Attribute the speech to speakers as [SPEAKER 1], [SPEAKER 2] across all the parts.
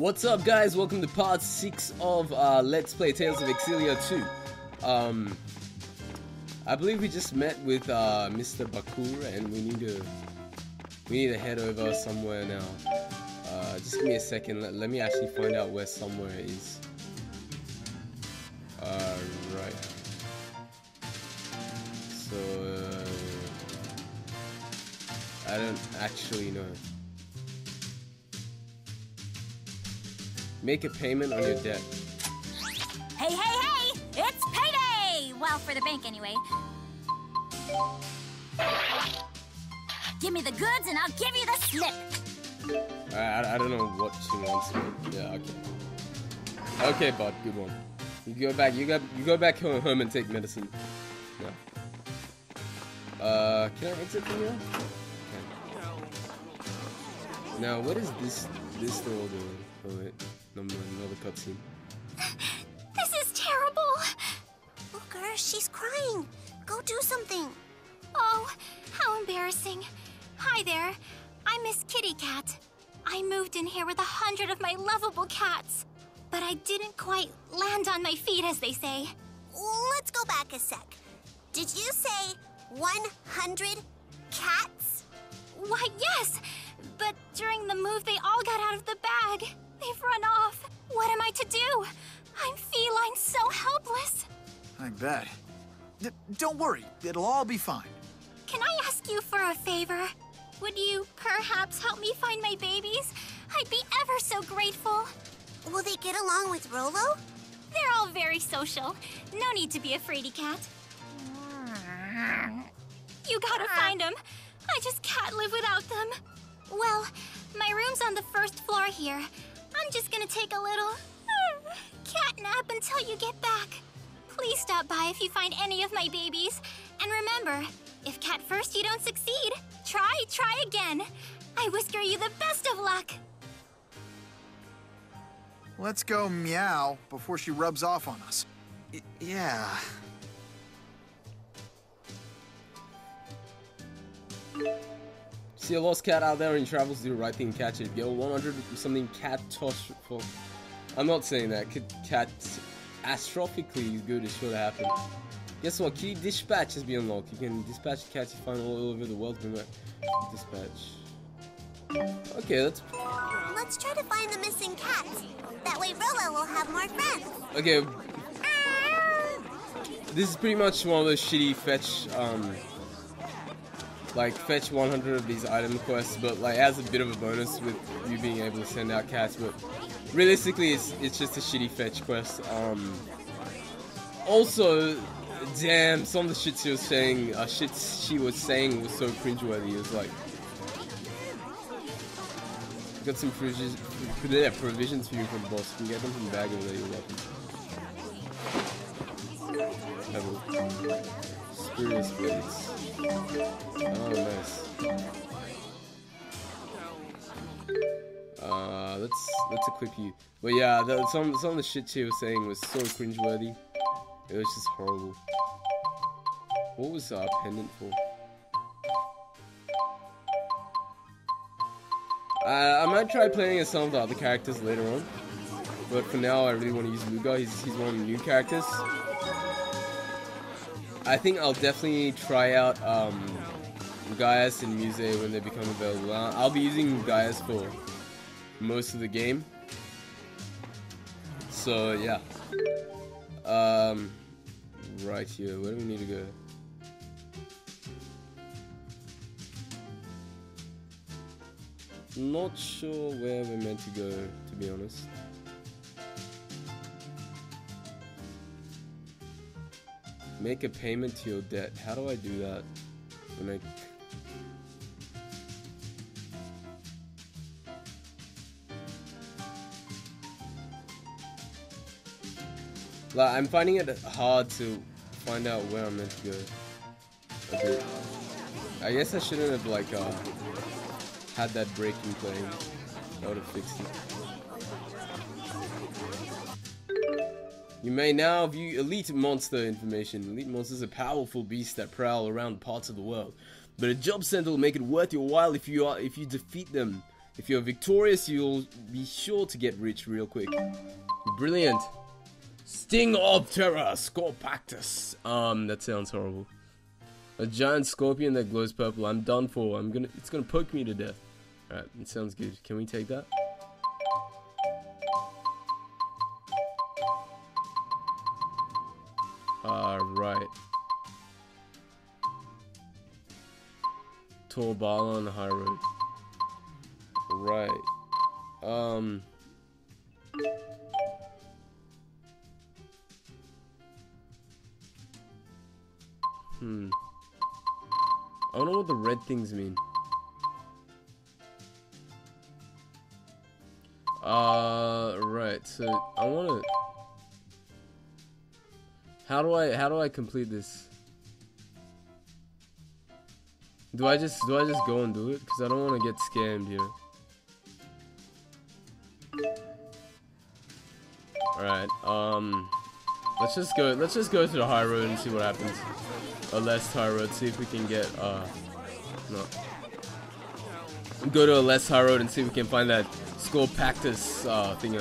[SPEAKER 1] What's up guys, welcome to part 6 of uh, Let's Play Tales of Xillia 2. Um, I believe we just met with uh, Mr. Bakur and we need to we need to head over somewhere now. Uh, just give me a second, let, let me actually find out where somewhere is. Uh, right. So, uh, I don't actually know. Make a payment on your debt.
[SPEAKER 2] Hey, hey, hey! It's payday! Well, for the bank anyway. Give me the goods and I'll give you the slip.
[SPEAKER 1] I, I don't know what she wants. Yeah, okay. Okay, bud, good one. You go back. You go. You go back home and take medicine. No. Uh, can I exit from here? Okay. Now, what is this? This door doing? Oh wait, number another cutscene.
[SPEAKER 2] This is terrible.
[SPEAKER 3] Booker, she's crying. Go do something.
[SPEAKER 2] Oh, how embarrassing. Hi there. I'm Miss Kitty Cat. I moved in here with a hundred of my lovable cats. But I didn't quite land on my feet, as they say.
[SPEAKER 3] Let's go back a sec. Did you say 100 cats?
[SPEAKER 2] Why, yes! But during the move, they all got out of the bag. They've run off. What am I to do? I'm feline so helpless.
[SPEAKER 4] I bet. D don't worry, it'll all be fine.
[SPEAKER 2] Can I ask you for a favor? Would you perhaps help me find my babies? I'd be ever so grateful.
[SPEAKER 3] Will they get along with Rollo?
[SPEAKER 2] They're all very social. No need to be a fraidy cat. You gotta find them. I just can't live without them. Well, my room's on the first floor here. I'm just gonna take a little hmm, cat nap until you get back. Please stop by if you find any of my babies. And remember, if cat first you don't succeed, try, try again. I whisker you the best of luck.
[SPEAKER 4] Let's go meow before she rubs off on us. Y yeah.
[SPEAKER 1] See a lost cat out there and travels, do the right thing catch it. Get 100 something cat tosh for. I'm not saying that. Cat astrophically good is sure to happen. Guess what? Key dispatch has been unlocked. You can dispatch cats you find all over the world. Dispatch. Okay, let's.
[SPEAKER 3] Let's try to find the missing cats. That way Rollo will have more friends.
[SPEAKER 1] Okay. This is pretty much one of those shitty fetch, um, like fetch 100 of these item quests, but like as a bit of a bonus with you being able to send out cats. But realistically, it's it's just a shitty fetch quest. Um, also, damn, some of the shit she was saying, uh, shit she was saying was so cringeworthy. It was like. Got some provisions, yeah, provisions for you from the boss. You can get them from the bag over there, you're welcome. Spurious blades. Oh, nice. Uh, let's let's equip you. But yeah, the, some some of the shit she was saying was so cringeworthy. It was just horrible. What was uh, pendant for? Uh, I might try playing as some of the other characters later on. But for now, I really want to use Luga. He's, he's one of the new characters. I think I'll definitely try out um, Gaius and Muse when they become available. I'll be using Gaius for most of the game. So, yeah. Um, right here. Where do we need to go? Not sure where we're meant to go, to be honest. Make a payment to your debt. How do I do that? When I... Like, I'm finding it hard to find out where I'm meant to go. Okay. I guess I shouldn't have, like, uh had that breaking playing. That would have fixed it. You may now view Elite Monster information. Elite Monsters are powerful beasts that prowl around parts of the world. But a job center will make it worth your while if you are if you defeat them. If you're victorious, you'll be sure to get rich real quick. Brilliant. Sting of Terror, Scorpactus. Um, that sounds horrible. A giant scorpion that glows purple. I'm done for. I'm gonna. It's gonna poke me to death. Alright, it sounds good. Can we take that? Alright. Torbala on the high road. Right. Um. Hmm. I don't know what the red things mean. Uh, right. So I want to. How do I how do I complete this? Do I just do I just go and do it? Cause I don't want to get scammed here. All right. Um, let's just go. Let's just go to the high road and see what happens. Alest High Road. See if we can get uh, no. Go to Alest High Road and see if we can find that Scorpactus uh thing.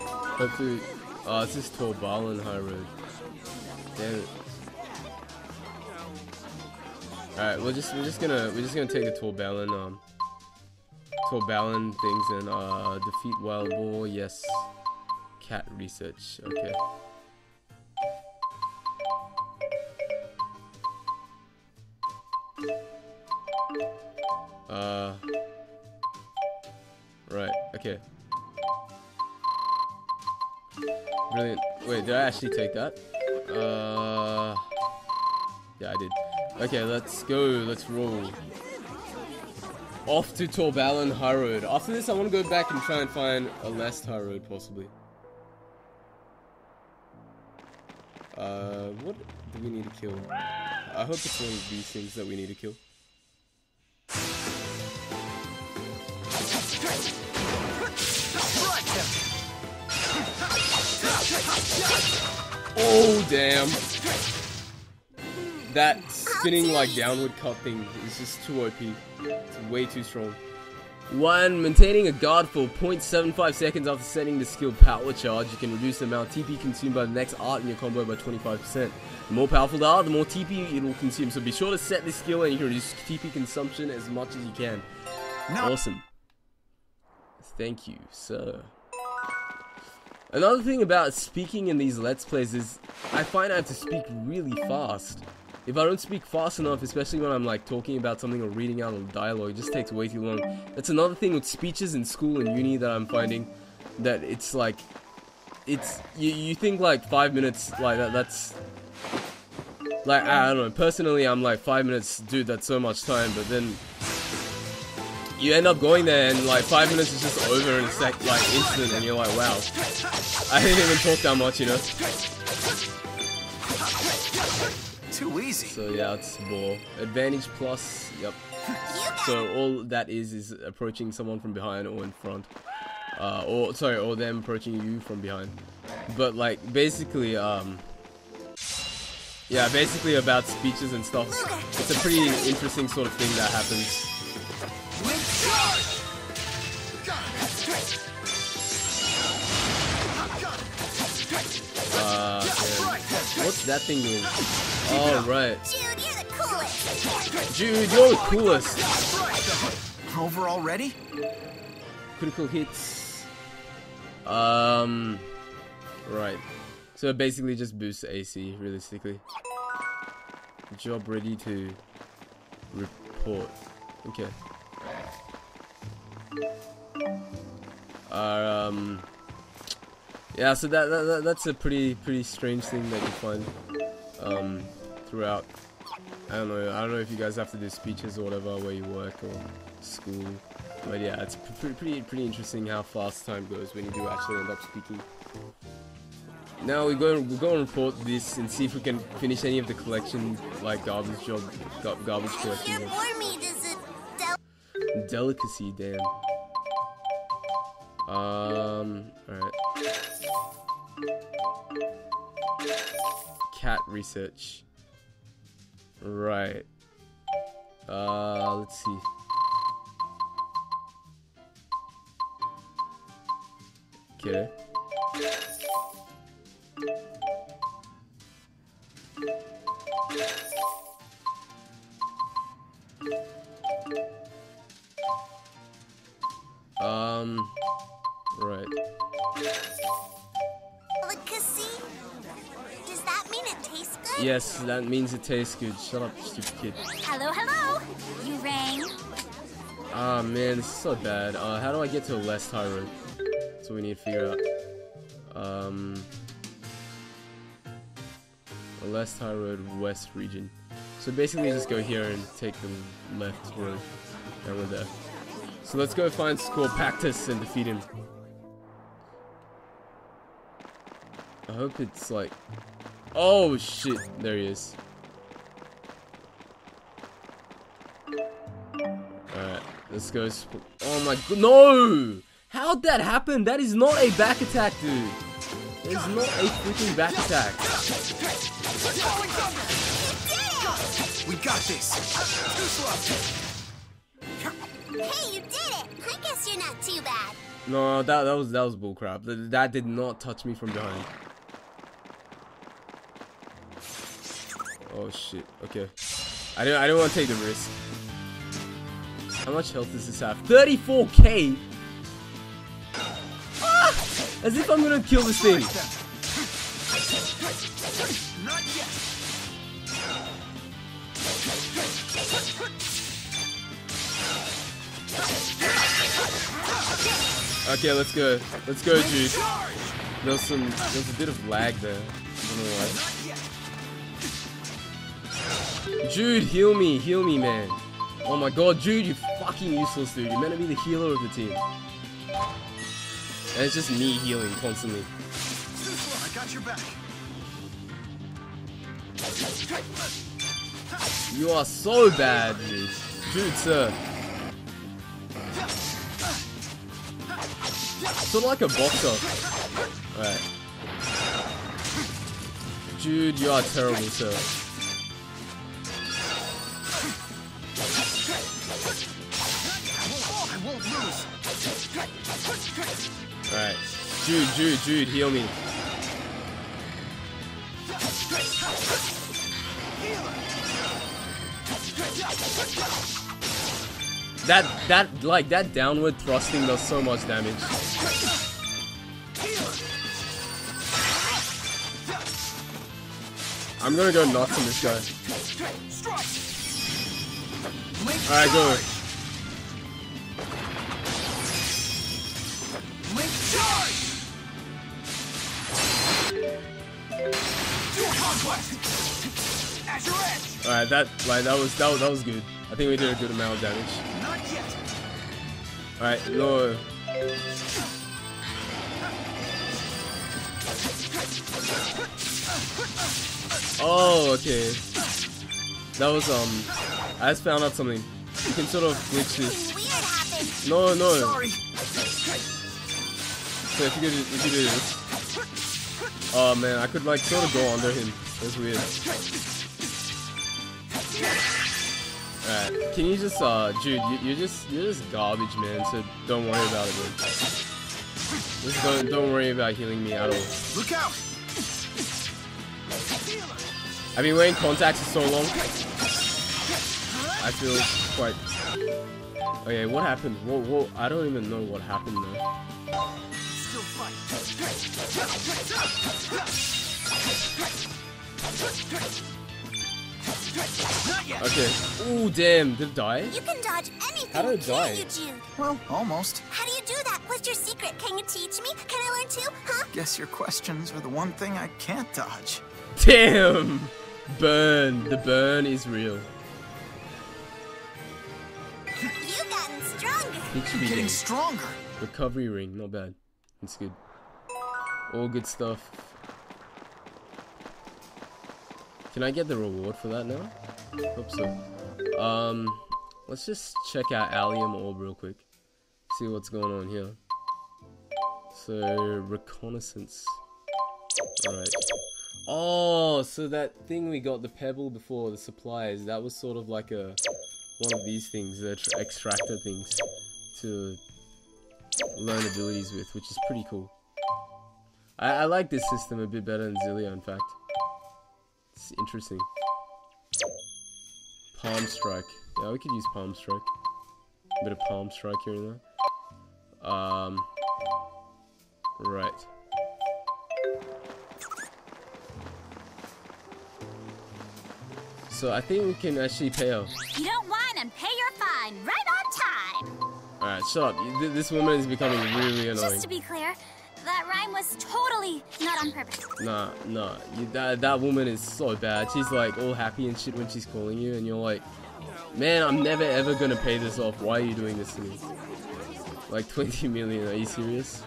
[SPEAKER 1] Hopefully, uh, it's just Torbalan High Road. Damn it. Alright, we're just we're just gonna we're just gonna take the Torbalan um Torbalan things and uh defeat Wild Boar, yes. Cat research, okay. Uh Right, okay. Brilliant. Wait, did I actually take that? Uh Yeah, I did. Okay, let's go. Let's roll. Off to Torbalan High Road. After this, I want to go back and try and find Alest High Road, possibly. Uh, what do we need to kill? I hope it's one of these things that we need to kill. Oh, damn. That spinning like downward cut thing is just too OP. It's way too strong. 1. Maintaining a guard for 0.75 seconds after setting the skill power charge, you can reduce the amount of TP consumed by the next art in your combo by 25%. The more powerful the art, the more TP it will consume, so be sure to set this skill and you can reduce TP consumption as much as you can.
[SPEAKER 4] No.
[SPEAKER 1] Awesome. Thank you, sir. Another thing about speaking in these Let's Plays is I find I have to speak really fast. If I don't speak fast enough, especially when I'm like talking about something or reading out a dialogue, it just takes way too long. That's another thing with speeches in school and uni that I'm finding that it's like it's you, you think like five minutes like that that's like I don't know personally I'm like five minutes dude that's so much time but then you end up going there and like five minutes is just over in a sec like instant and you're like wow I didn't even talk that much you know
[SPEAKER 4] Too easy.
[SPEAKER 1] So yeah, it's ball. Advantage plus, yep. So all that is is approaching someone from behind or in front. Uh, or sorry, or them approaching you from behind. But like basically, um, yeah, basically about speeches and stuff. It's a pretty interesting sort of thing that happens. What's that thing doing? Oh right,
[SPEAKER 3] Jude, you're the coolest.
[SPEAKER 1] Jude, you're the coolest.
[SPEAKER 4] Over already?
[SPEAKER 1] critical hits. Um, right. So it basically just boosts AC, realistically. Job ready to report. Okay. Um. Yeah, so that, that, that that's a pretty pretty strange thing that you find um throughout. I don't know. I don't know if you guys have to do speeches or whatever where you work or school. But yeah, it's pretty, pretty, pretty interesting how fast time goes when you do actually end up speaking. Now we go, we go and report this and see if we can finish any of the collection, like garbage job, gar- garbage collection.
[SPEAKER 3] Your
[SPEAKER 1] jobs.
[SPEAKER 3] war meat del-
[SPEAKER 1] Delicacy, damn. Um, alright. Cat research. Right. Uh, let's see. Okay. Um, right.
[SPEAKER 3] Delicacy? Does that mean it tastes good?
[SPEAKER 1] Yes, that means it tastes good. Shut up, stupid kid.
[SPEAKER 2] Hello, hello. You rang.
[SPEAKER 1] Ah man, this is so bad. Uh, how do I get to the West High Road? That's what we need to figure out. Um, the West High Road West region. So basically, just go here and take the left road, and we're there. So let's go find Scorpactus and defeat him. I hope it's like. Oh shit! There he is. Alright, let's go. Oh my god, no! How'd that happen? That is not a back attack, dude. That is not a freaking back attack.
[SPEAKER 4] We got this.
[SPEAKER 3] Hey, you did it! I guess you're not too bad.
[SPEAKER 1] No, that that was that was bullcrap. That, that did not touch me from behind. Oh shit. Okay. I don't I don't want to take the risk. How much health does this have? 34k. Ah! As if I'm gonna kill this thing. Okay, let's go. Let's go, dude. There's some there's a bit of lag there. I don't know why. Jude, heal me, heal me, man. Oh my god, Jude, you fucking useless, dude. You're meant to be the healer of the team. And it's just me healing constantly.
[SPEAKER 4] I got your back.
[SPEAKER 1] You are so bad, dude. Dude, sir. Sort of like a boxer. Alright. Dude, you are terrible, sir. Jude, Jude, Jude, heal me. That, that, like, that downward thrusting does so much damage. I'm gonna go nuts on this guy. Alright, go.
[SPEAKER 4] Do a conquest. At your edge.
[SPEAKER 1] Alright, that, like, that was, that was, that was good. I think we did a good amount of damage.
[SPEAKER 4] Not yet.
[SPEAKER 1] Alright, no. Oh, okay. That was, um, I just found out something. You can sort of glitch this.
[SPEAKER 3] Something weird happened.
[SPEAKER 1] No, no.
[SPEAKER 4] Sorry.
[SPEAKER 1] So if you could, if you do this. Oh man, I could like sort of go under him. That's weird. Alright, can you just, uh, dude, you, you're just, you're just garbage, man. So don't worry about it, man. Just don't, don't worry about healing me at all.
[SPEAKER 4] Look out.
[SPEAKER 1] I've been wearing contacts for so long. I feel quite. Okay, what happened? Whoa, whoa! I don't even know what happened though. Okay. Ooh, damn! Did it die?
[SPEAKER 3] You can dodge anything,
[SPEAKER 1] How did it die?
[SPEAKER 3] can't you, Jude?
[SPEAKER 4] Well, almost.
[SPEAKER 3] How do you do that? What's your secret? Can you teach me? Can I learn too? Huh?
[SPEAKER 4] Guess your questions are the one thing I can't dodge.
[SPEAKER 1] Damn! Burn. The burn is real.
[SPEAKER 3] You've gotten stronger.
[SPEAKER 1] Peach
[SPEAKER 4] Getting
[SPEAKER 1] beating.
[SPEAKER 4] stronger.
[SPEAKER 1] Recovery ring. Not bad. It's good. All good stuff. Can I get the reward for that now? Hope so. Um, let's just check out Allium Orb real quick. See what's going on here. So, reconnaissance. Alright. Oh, so that thing we got, the pebble before, the supplies, that was sort of like a one of these things, the tr- extractor things, to learn abilities with, which is pretty cool. I, I like this system a bit better than Xillia, in fact. It's interesting. Palm strike. Yeah, we could use palm strike. A bit of palm strike here and there. Um. Right. So I think we can actually pay off.
[SPEAKER 5] You don't whine and pay your fine right on time.
[SPEAKER 1] Alright, shut up. This woman is becoming really annoying.
[SPEAKER 5] Just to be clear, was totally not on purpose.
[SPEAKER 1] Nah, nah. You, that, that woman is so bad. She's like all happy and shit when she's calling you, and you're like, man, I'm never ever gonna pay this off. Why are you doing this to me? Like 20 million, are you serious?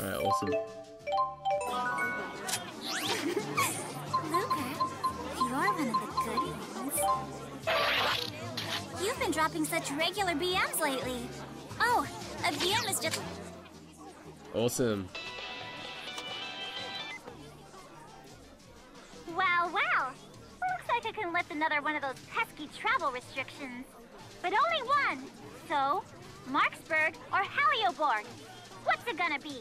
[SPEAKER 1] Alright, awesome.
[SPEAKER 5] You're one of the good ones. You've been dropping such regular BMs lately. Oh, a is just.
[SPEAKER 1] Awesome.
[SPEAKER 5] Wow, wow! Looks like I can lift another one of those pesky travel restrictions. But only one! So, Marksburg or Helioborg? What's it gonna be?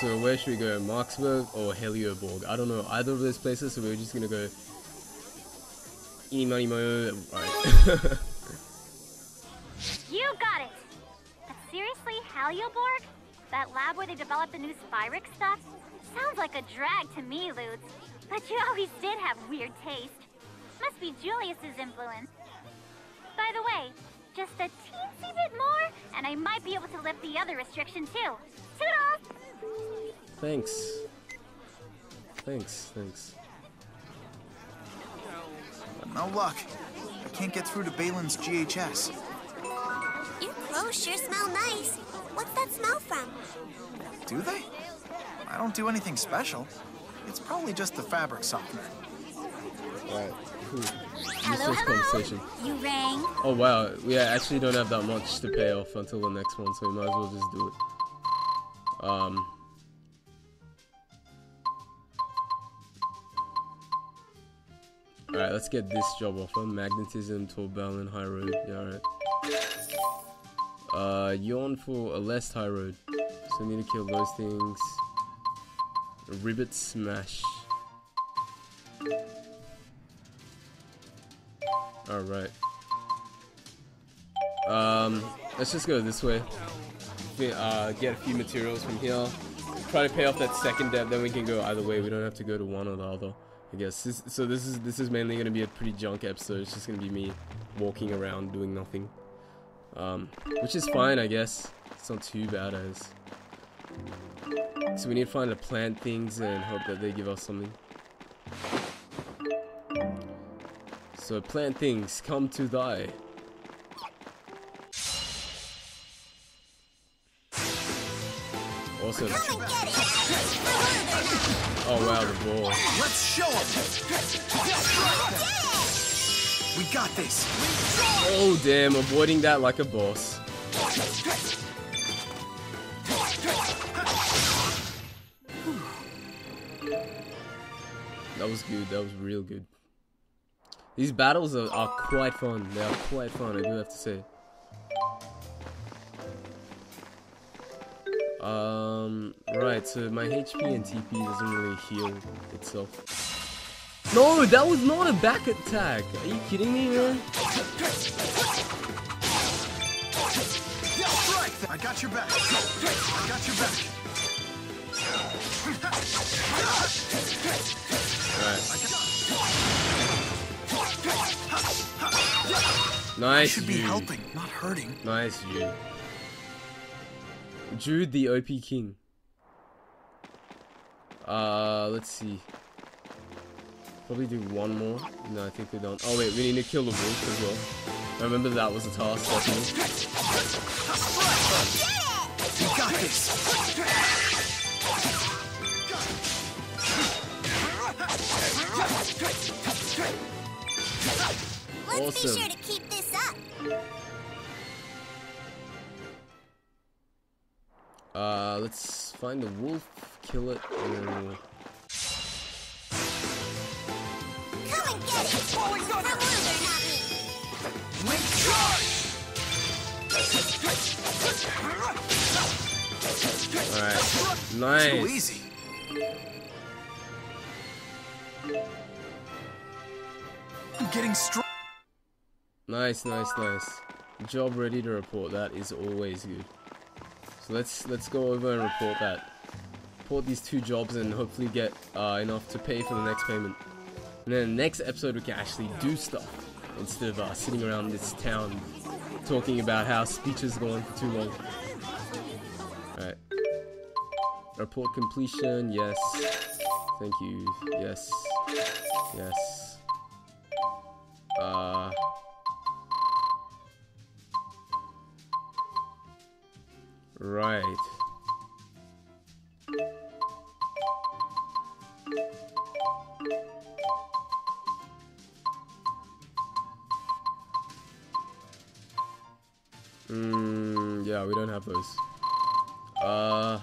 [SPEAKER 1] So where should we go? Marksburg or Helioborg? I don't know either of those places, so we're just gonna go. Eeny, money, mo. Right.
[SPEAKER 5] You got it! But seriously, Helioborg? That lab where they developed the new Spyrix stuff? Sounds like a drag to me, Lutz. But you always did have weird taste. Must be Julius's influence. By the way, just a teensy bit more, and I might be able to lift the other restriction too. Toodles!
[SPEAKER 1] thanks. Thanks, thanks.
[SPEAKER 4] No luck. I can't get through to Balan's GHS.
[SPEAKER 3] Your sure smell nice. What's that smell from?
[SPEAKER 4] Do they? I don't do anything special. It's probably just the fabric softener.
[SPEAKER 1] Alright, cool.
[SPEAKER 5] Hello, hello!
[SPEAKER 1] conversation.
[SPEAKER 5] You rang?
[SPEAKER 1] Oh wow, we actually don't have that much to pay off until the next one, so we might as well just do it. Um. Alright, let's get this job offer. Magnetism, Torbalan High Road. Yeah, alright. Uh, yawn for Alest High Road. So I need to kill those things. Ribbit Smash. Alright. Um, let's just go this way. Uh, get a few materials from here. Try to pay off that second debt, then we can go either way. We don't have to go to one or the other. I guess. This, so this is this is mainly gonna be a pretty junk episode. It's just gonna be me walking around doing nothing. Um, which is fine, I guess. It's not too bad as. So we need to find the plant things and hope that they give us something. So plant things, come to thy. Awesome.
[SPEAKER 3] Come and get it!
[SPEAKER 1] Oh wow, the ball.
[SPEAKER 4] Let's show them! We got this!
[SPEAKER 1] Oh damn, avoiding that like a boss. That was good, that was real good. These battles are, are quite fun, they are quite fun, I do have to say. Um, right, so my HP and TP doesn't really heal itself. No, that was not a back attack. Are you kidding me, man?
[SPEAKER 4] I got your back. I got your back.
[SPEAKER 1] Alright. Nice,
[SPEAKER 4] Should be helping, not hurting.
[SPEAKER 1] Nice, Jude. Jude the OP King. Uh, let's see. Probably do one more. No, I think we don't. Oh wait, we need to kill the wolf as well. I remember that was a task, definitely.
[SPEAKER 4] We got this!
[SPEAKER 3] Let's
[SPEAKER 1] Awesome.
[SPEAKER 3] be sure to keep this up.
[SPEAKER 1] Uh, let's find the wolf, kill it, and then we'll...
[SPEAKER 3] Come and get it! From Luger, not me.
[SPEAKER 1] Alright.
[SPEAKER 4] Too easy. I'm getting strong.
[SPEAKER 1] Nice, nice, nice. Job ready to report. That is always good. So let's let's go over and report that. Report these two jobs and hopefully get uh, enough to pay for the next payment. And then the next episode we can actually do stuff instead of uh, sitting around this town talking about how speeches go on for too long. Alright. Report completion, yes. Thank you. Yes. Yes. Uh Right. Mm, yeah, we don't have those. Uh,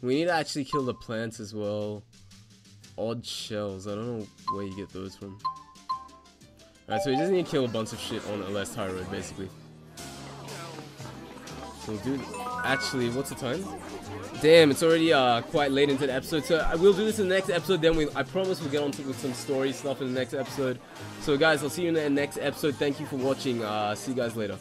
[SPEAKER 1] we need to actually kill the plants as well. Odd shells. I don't know where you get those from. Alright, so we just need to kill a bunch of shit on Alest High Road, basically. We'll do. Actually, what's the time? Damn, it's already uh quite late into the episode. So I will do this in the next episode. Then we, I promise, we'll get on to with some story stuff in the next episode. So guys, I'll see you in the next episode. Thank you for watching. Uh, see you guys later.